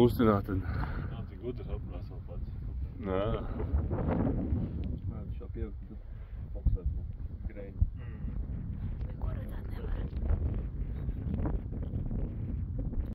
kustināt, tad... Nav tik gudrs apkrās vēl pats. Nē. Nē, šā pievilkt.